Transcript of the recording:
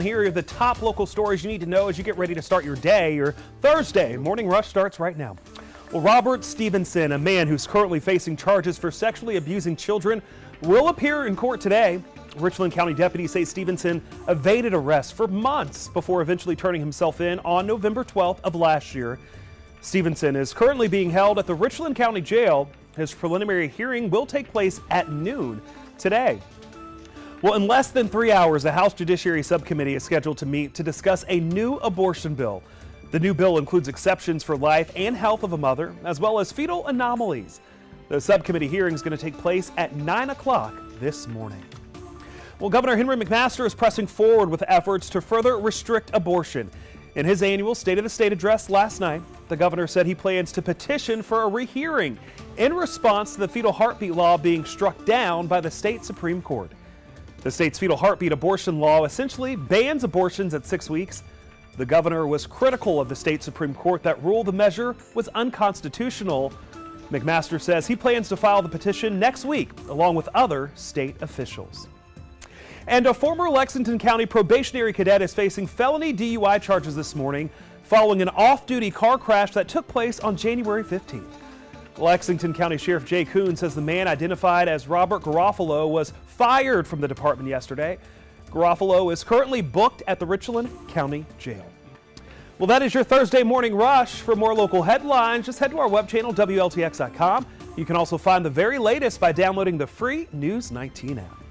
Here are the top local stories you need to know as you get ready to start your day. Your Thursday morning rush starts right now. Well, Robert Stevenson, a man who's currently facing charges for sexually abusing children, will appear in court today. Richland County deputies say Stevenson evaded arrest for months before eventually turning himself in on November 12th of last year. Stevenson is currently being held at the Richland County Jail. His preliminary hearing will take place at noon today. Well, in less than three hours, the House Judiciary Subcommittee is scheduled to meet to discuss a new abortion bill. The new bill includes exceptions for life and health of a mother, as well as fetal anomalies. The subcommittee hearing is going to take place at 9 o'clock this morning. Well, Governor Henry McMaster is pressing forward with efforts to further restrict abortion. In his annual State of the State address last night, the governor said he plans to petition for a rehearing in response to the fetal heartbeat law being struck down by the state Supreme Court. The state's fetal heartbeat abortion law essentially bans abortions at six weeks. The governor was critical of the state Supreme Court that ruled the measure was unconstitutional. McMaster says he plans to file the petition next week, along with other state officials. And a former Lexington County probationary cadet is facing felony DUI charges this morning following an off duty car crash that took place on January 15th. Lexington County Sheriff Jay Koon says the man identified as Robert Garofalo was fired from the department yesterday. Garofalo is currently booked at the Richland County Jail. Well, that is your Thursday morning rush. For more local headlines, just head to our web channel, WLTX.com. You can also find the very latest by downloading the free News 19 app.